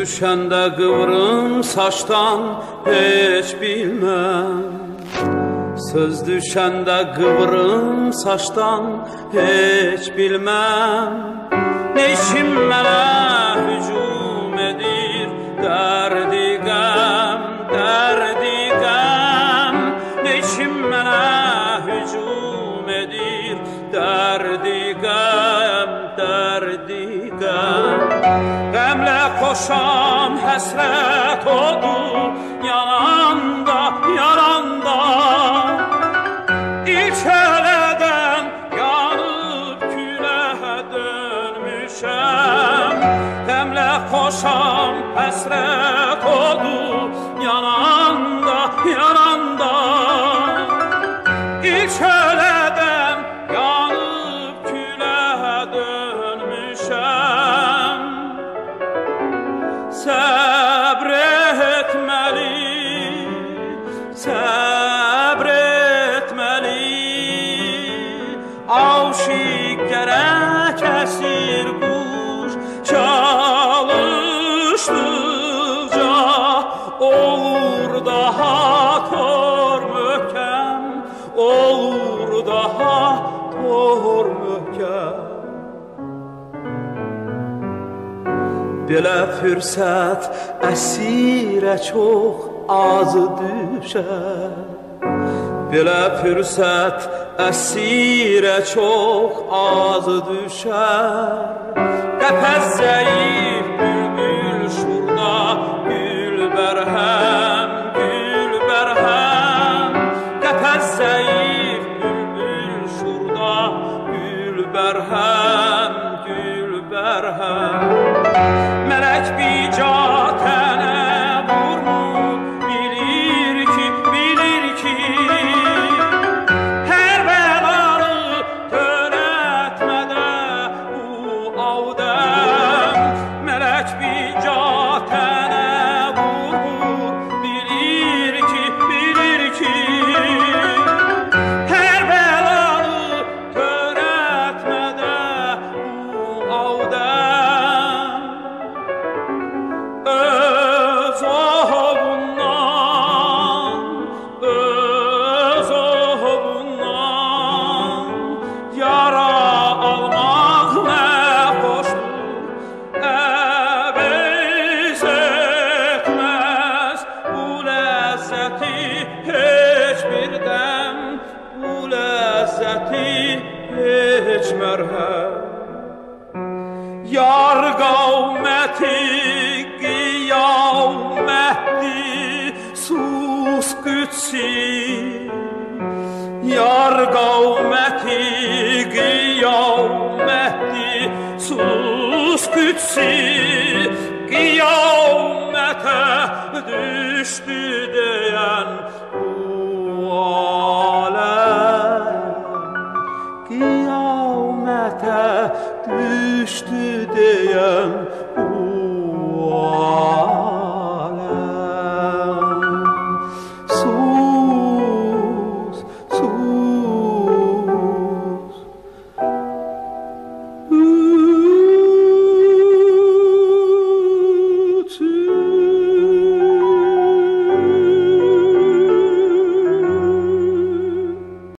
Söz düşəndə qıvrım saçdan heç bilməm Söz düşəndə qıvrım saçdan heç bilməm Ne işim mənə hücum edir dərdi qəm, dərdi qəm Ne işim mənə hücum edir dərdi qəm, Koşam həsrət odur yananda, yananda İlk elədən yanıb küləh dönmüşəm Qəmlə koşam həsrət Aşiq gərək əsir quş Çalışdıqca olur daha tor möhkəm Olur daha tor möhkəm Belə fürsət əsirə çox az düşər Belə fürsət əsirə çox az düşər. Qəpəz zəif 好的 ismerhet. Yargo meti giyometi sus gütsi Yargo meti giyometi sus gütsin. düştü diyen